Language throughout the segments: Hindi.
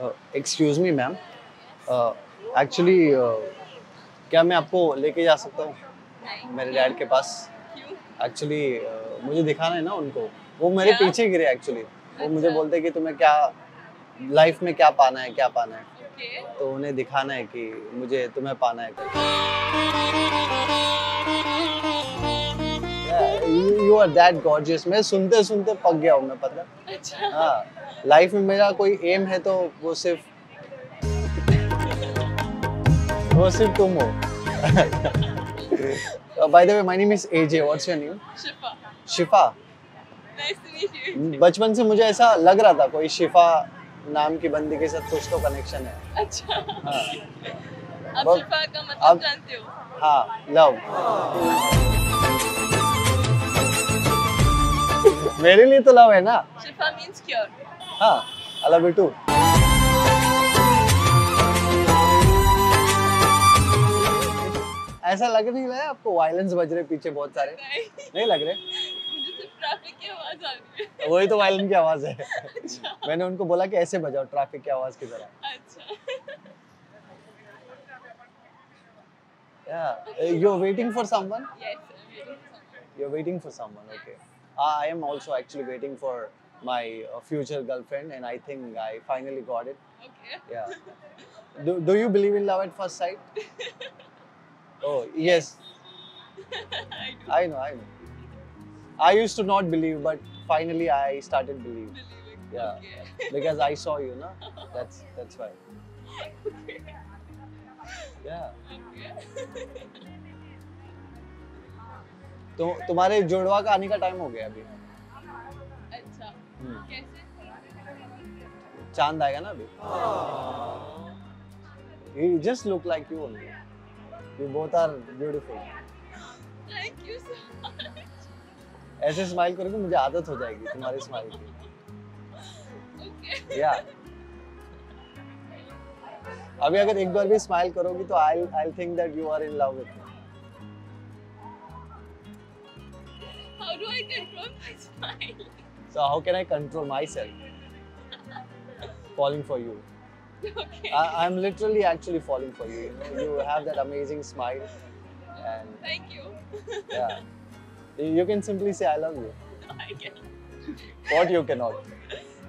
एक्सक्यूज मी मैम एक्चुअली क्या मैं आपको लेके जा सकता हूँ? मेरे डैड के पास। एक्चुअली मुझे दिखाना है ना उनको? वो मेरे क्या? पीछे गिरे एक्चुअली वो मुझे अच्छा। बोलते कि तुम्हें क्या लाइफ में क्या पाना है क्या पाना है। ओके। तो उन्हें दिखाना है कि मुझे तुम्हें पाना है। यू आर दैट गॉर्जियस मैं सुनते सुनते पक गया हूँ मैं पता है। अच्छा। हाँ। लाइफ में मेरा कोई एम है तो वो सिर्फ़ वो सिर्फ़ तुम हो। By the way my name is AJ what's your name Shifa. Shifa. You बचपन से मुझे ऐसा लग रहा था कोई शिफा नाम की बंदी के साथ कुछ तो कनेक्शन है। अच्छा। हाँ। आप शिफा का मतलब अब- जानते हो? हाँ लव मेरे लिए तो लव है ना। शिफा मींस क्योर हाँ आई लव यू टू ऐसा लग नहीं रहा है आपको वायलेंस बज रहे पीछे बहुत सारे? नहीं। नहीं लग रहे? मुझे सिर्फ़ ट्रैफ़िक की आवाज़ आ रही है। वही तो वायलेंस की आवाज़ है। अच्छा। मैंने उनको बोला कि ऐसे बजाओ ट्रैफ़िक की आवाज़ की तरह। अच्छा। Yeah you're waiting for someone? Yes I am waiting for someone you're waiting for someone okay. uh, I am also actually waiting for my uh, future girlfriend, and I think I finally got it. Okay. Yeah. do, do you believe in love at first sight? oh, yes. I do. I know, I know. I used to not believe, but finally I started believing. Believing. Yeah. Okay. because I saw you, no? That's that's why. Okay. Yeah. Okay. तो तुम्हारे जुड़वा का आने का टाइम हो गया अभी। अच्छा। हम्म, चाँद आएगा ना अभी। You just look like you only. You both are beautiful. Thank you so much ऐसे स्माइल करोगे मुझे आदत हो जाएगी तुम्हारी स्माइल की। ओके या अभी अगर एक बार भी स्माइल करोगी तो I I think that you are in love with me so how can I control myself? falling for you. Okay. I, am literally actually falling for you. You, know? you have that amazing smile. And Thank you. yeah. You can simply say I love you. I can. What you cannot?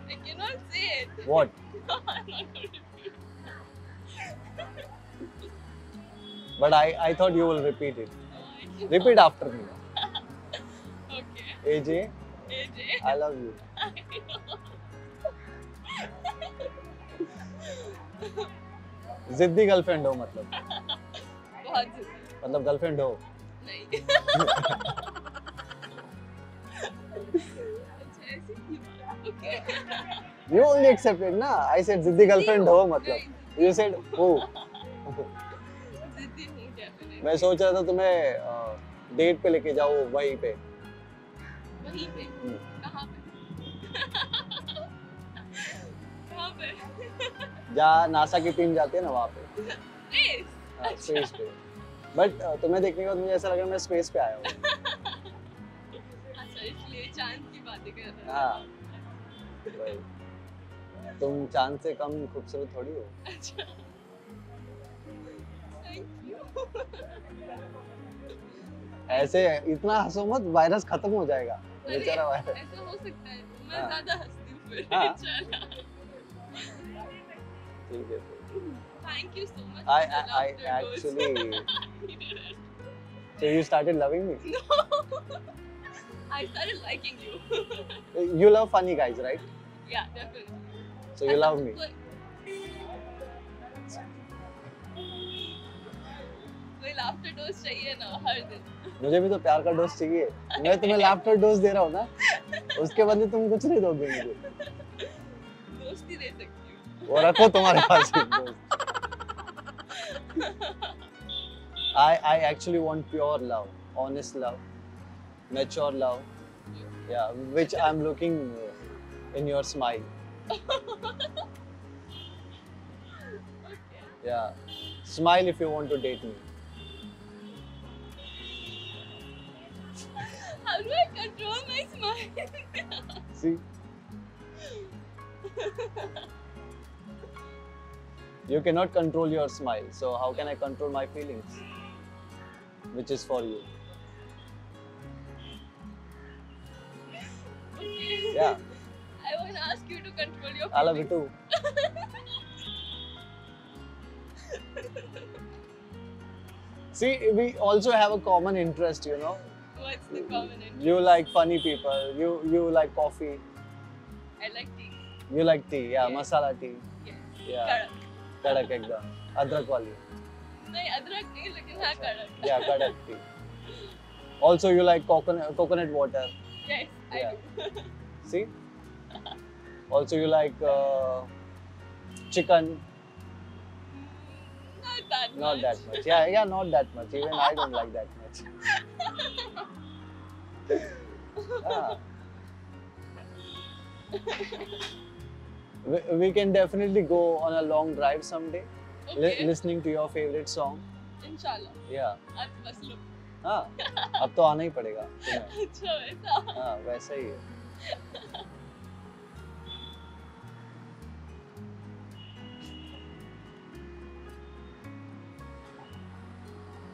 I cannot say it. What? No, but I, I thought you will repeat it. Oh, repeat after me. okay. AJ. AJ. i love you. जिद्दी गर्लफ्रेंड हो मतलब। बहुत जिद्दी। मतलब गर्लफ्रेंड हो। नहीं। अच्छा ऐसे की ओके यू ओनली एक्सेप्टेड ना? आई सेड जिद्दी गर्लफ्रेंड हो मतलब। यू सेड हो मैं सोच रहा था तुम्हें डेट पे लेके जाओ वहीं पे। जहाँ नासा की टीम जाती है ना वहाँ पे। स्पेस पे। बट तुम्हें देखने के बाद मुझे ऐसा लगा मैं स्पेस पे आया हूँ। अच्छा इसलिए चाँद की बातें कर रहे हैं। हाँ। तुम चाँद से कम खूबसूरत थोड़ी हो। अच्छा। ऐसे इतना हंसो मत वायरस खत्म हो जाएगा। बेचारा वायरस ऐसा हो सकता है। मैं हाँ। ज़्यादा हंसती हूँ फिर। हाँ। इंशाल्लाह ठीक है thank you so much I I, I actually so you started loving me no I started liking you you love funny guys right yeah definitely so you I love me कोई लाफ्टर डोज चाहिए ना हर दिन मुझे भी तो प्यार का डोज चाहिए मैं तुम्हें लाफ्टर डोज दे रहा हूँ ना उसके बदले तुम कुछ नहीं दोगे मुझे दोस्ती दे सकती हूँ वो रखो तुम्हारे पास ही I I actually want pure love, honest love, mature love. Yeah, which I'm looking uh, in your smile. Yeah, smile if you want to date me. how do I control my smile See, You cannot control your smile, so how can I control my feelings? Which is for you. Okay. Yeah, I want to ask you to control your I love you too. See, we also have a common interest, you know. What's the common interest? You like funny people. You you like coffee. I like tea. You like tea. Yeah, Yeah. masala tea. Yes. Yeah, कड़क ekdam. Adrak wali. नहीं अदरक नहीं लेकिन हाँ कड़क Yeah, kadak tea. Also, you like coconut coconut water. yes I Yeah. do See. Also, you like uh, chicken. not that Not much. that much. Yeah, yeah, not that much. Even I don't like that much. Ah. we, we can definitely go on a long drive someday, li- okay listening to your favorite song. इंशाल्लाह Yeah. आज बस लो हाँ अब तो आना ही पड़ेगा तुम्हें अच्छा वैसा हाँ वैसा ही है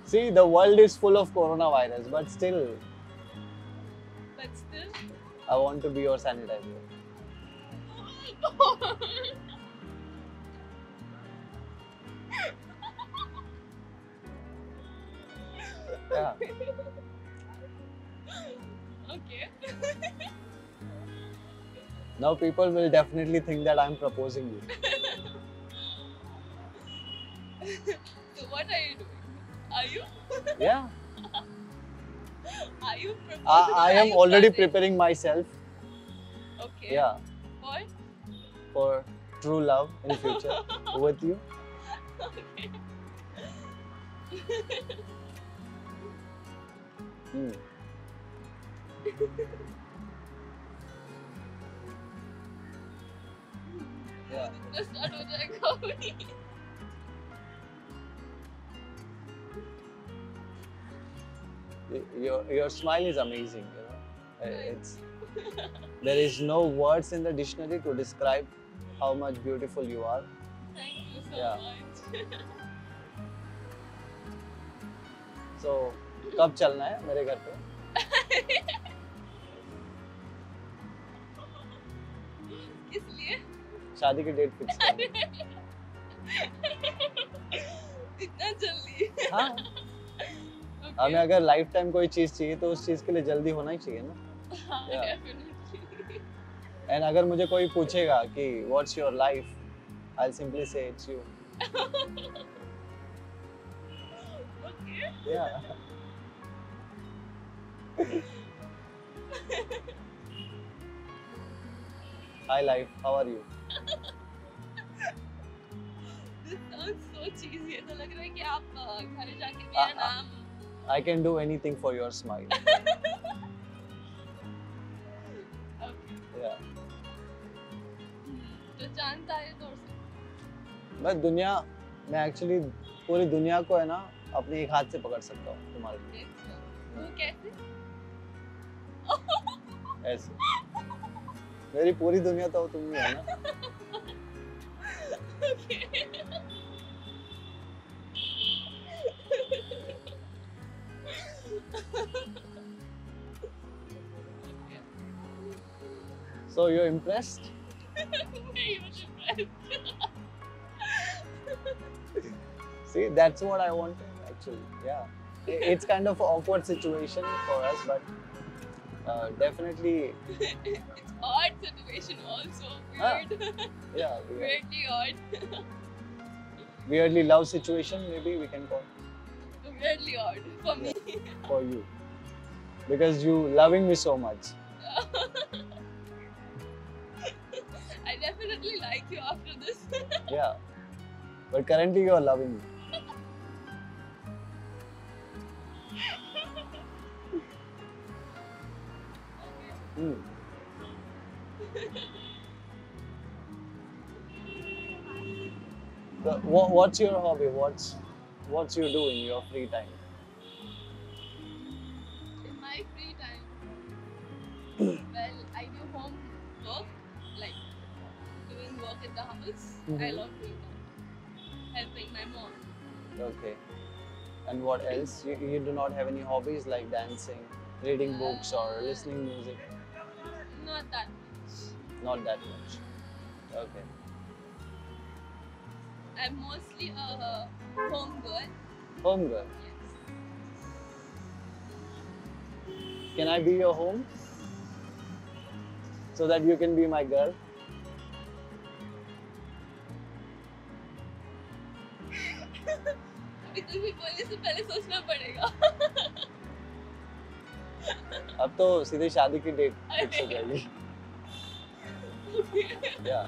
See, the world is full of coronavirus, but still, but still I want to be your sanitizer. Yeah. okay Now people will definitely think that I'm proposing you. so what are you doing are you Yeah. are you proposing I, I am already flirting? preparing myself. okay Yeah. for for true love in future with you. Okay. mm. yeah. Your, your smile is amazing, you know. It's, there is no words in the dictionary to describe how much beautiful you are. thank you so Yeah. much So कब चलना है मेरे घर पे? किस लिए शादी की डेट फिक्स इतना जल्दी हाँ Okay. हमें अगर लाइफ टाइम कोई चीज़ चाहिए तो उस चीज़ के लिए जल्दी होना ही चाहिए ना हाँ, Yeah. एंड अगर मुझे कोई पूछेगा कि what's your life I simply say it's you. या hi life how are you This sounds so cheesy. ऐसा लग रहा है कि आप घर जाके मेरा आ- आ- नाम I can do anything for your smile तो है तो मैं दुनिया मैं एक्चुअली पूरी दुनिया को है ना अपने एक हाथ से पकड़ सकता हूँ तुम्हारे लिए। वो कैसे? ऐसे। मेरी पूरी दुनिया तो तुम ही है ना. सो यू इम्प्रेस्ड नहीं। See, that's what I wanted actually. Yeah. It's kind of an awkward situation for us, but uh, definitely, it's odd situation also. Ah. Weird. yeah, we- Weirdly odd. weirdly love situation maybe we can call Weirdly odd for me. for you because you loving me so much. I definitely like you after this. Yeah, but currently you are loving me. Hmm. What, what's your hobby? What's what's you do in your free time? In my free time, well, I do home work, like doing work at the house. I Mhm. love doing that. helping my mom. Okay. And what else? You, you do not have any hobbies like dancing, reading books, or listening music? Not that much. Not that much. Okay. I'm mostly a home girl. Home girl. Yes. Can I be your home? So that you can be my girl? अभी कुछ भी बोलने से पहले सोचना पड़ेगा अब तो सीधे शादी की डेट फिक्स हो जाएगी या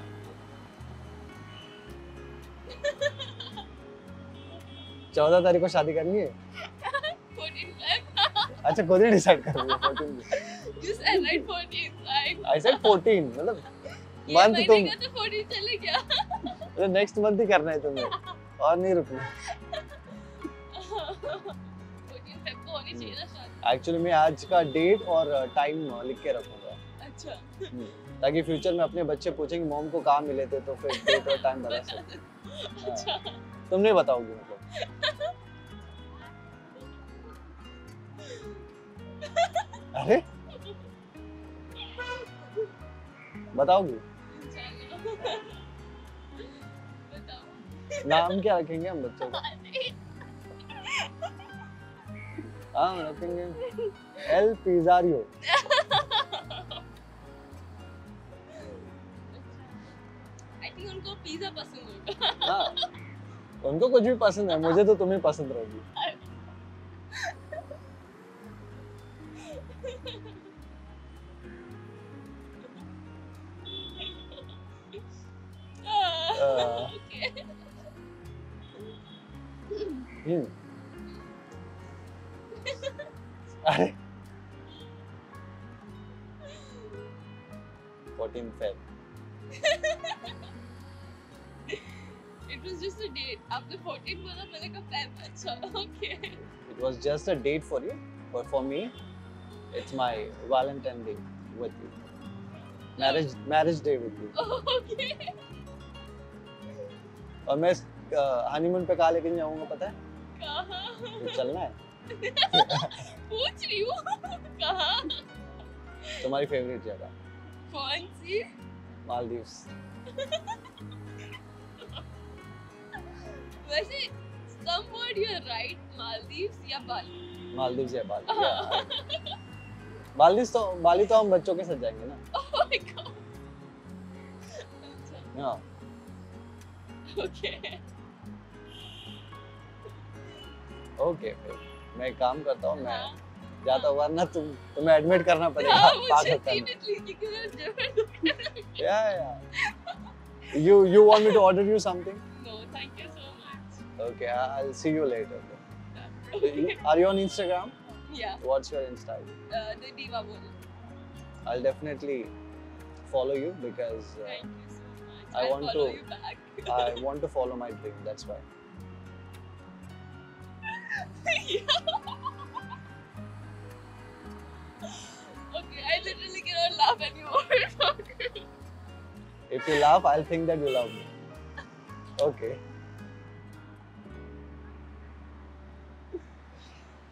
चौदह तारीख को शादी करनी है? अच्छा खुद ही डिसाइड कर 14. आई सेड फोर्टीन मतलब मंथ तुम तो 14 चले क्या मतलब नेक्स्ट मंथ ही करना है तुम्हें और नहीं रुकना। 14 Feb को होनी चाहिए ना शादी। एक्चुअली मैं आज का डेट और टाइम लिख के रखूँगा। अच्छा। ताकि फ्यूचर में अपने बच्चे पूछेंगे मॉम को कहाँ मिले थे तो फिर डेट और टाइम बता बता सकते अच्छा। तुम नहीं बताओगी मतलब अरे? बताओगी? नाम क्या रखेंगे हम बच्चों का? हाँ रखेंगे। एल पिजारियो उनको पिज्जा पसंद होगा। हाँ उनको कुछ भी पसंद है मुझे तो तुम्हें पसंद रहोगी. Okay hmm. अरे। Fourteen Feb it was just a date आपने 14 बोला मैंने कहा फेब अच्छा okay It was just a date for you, but for me, it's my Valentine day with you. Marriage marriage day with you. Okay और मैं हनीमून पे कहाँ लेके जाऊँगा पता है? कहाँ? तो चलना है। पूछ रही हूँ। कहाँ? तुम्हारी फेवरेट जगह। कौन सी? मालदीव्स। वैसे some word you're right? Maldives या बाली मालदीव्स या बाली yeah. मालदीव्स तो बाली तो हम बच्चों के साथ जाएँगे ना। Oh my god. अच्छा। हाँ। ओके ओके फिर मैं काम करता हूँ मैं हाँ। जाता हूँ। वरना तुम तुम्हें एडमिट करना पड़ेगा हाँ, पाकिस्तान में मैं ज़बरदस्त या या you you want me to order you something? No, okay I'll see you later are you on Instagram Yeah, what's your Insta uh, the diva bol. I'll definitely follow you because uh, Thank you so much. I I'll want follow to- you back. I want to follow my dream. That's why. okay, I literally cannot laugh anymore. If you laugh, I'll think that you love me. Okay.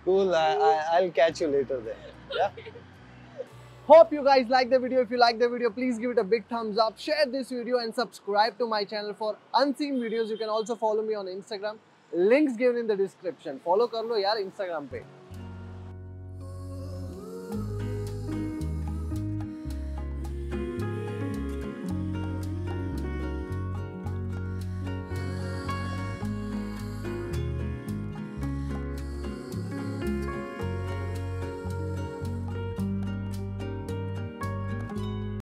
Cool. I, will catch you later then. Yeah. Hope you guys like the video. If you like the video, please give it a big thumbs up. Share this video and subscribe to my channel for unseen videos. You can also follow me on Instagram. Links given in the description. Follow kar lo Instagram page.